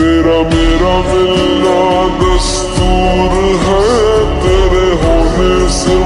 तेरा मेरा मिलना दस्तूर है तेरे होने से